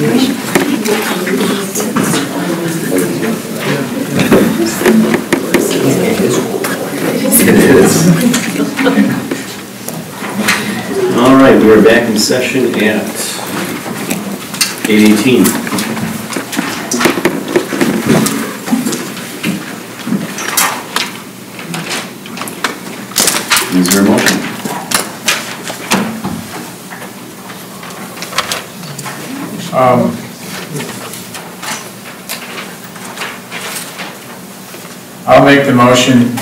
All right, we are back in session at eight eighteen. Is there a motion? Um, I'll make the motion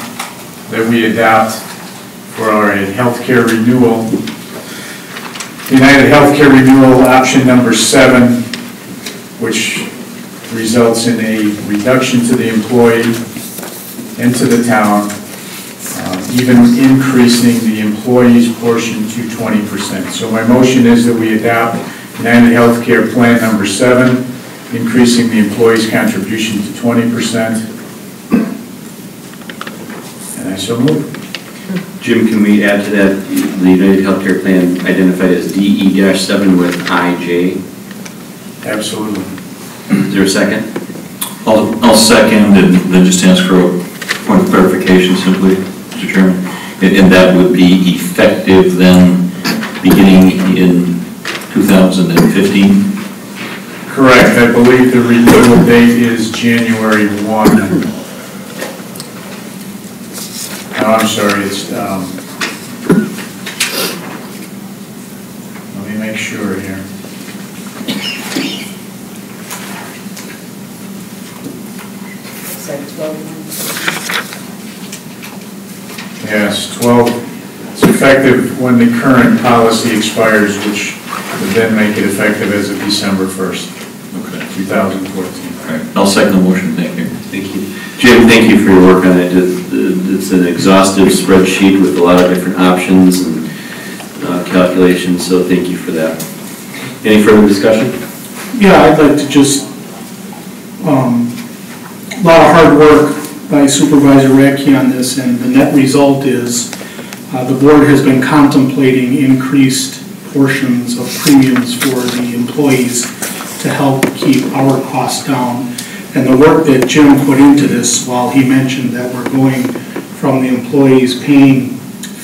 that we adopt for our healthcare renewal, United Healthcare Renewal Option Number Seven, which results in a reduction to the employee and to the town, um, even increasing the employee's portion to 20%. So my motion is that we adopt United Healthcare Plan Number Seven, increasing the employee's contribution to 20%. And I so move. Jim, can we add to that, the United Healthcare Plan identified as DE-7 with IJ? Absolutely. Is there a second? I'll, I'll second and then just ask for a point of clarification simply, Mr. Chairman. And and that would be effective then, beginning in 2015? Correct, I believe the renewal date is January 1. No, I'm sorry, it's, um, let me make sure here. Is that 12 months? Yes, 12, it's effective when the current policy expires, which would then make it effective as of December 1st, Okay. 2014. All right, I'll second the motion, thank you. Thank you. Jim, thank you for your work on it. It- It's an exhaustive spreadsheet with a lot of different options and uh, calculations, so thank you for that. Any further discussion? Yeah, I'd like to just, um, a lot of hard work by Supervisor Radke on this, and the net result is, uh, the board has been contemplating increased portions of premiums for the employees to help keep our costs down. And the work that Jim put into this, while he mentioned that we're going from the employees paying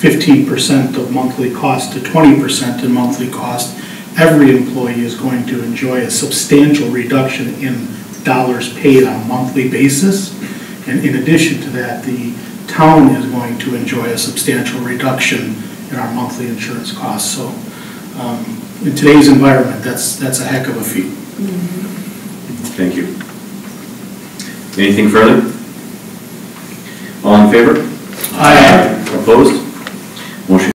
fifteen percent of monthly cost to twenty percent in monthly cost, every employee is going to enjoy a substantial reduction in dollars paid on a monthly basis. And in addition to that, the town is going to enjoy a substantial reduction in our monthly insurance costs. So um, in today's environment, that's, that's a heck of a feat. Thank you. Anything further? All in favor? Aye. Opposed? Motion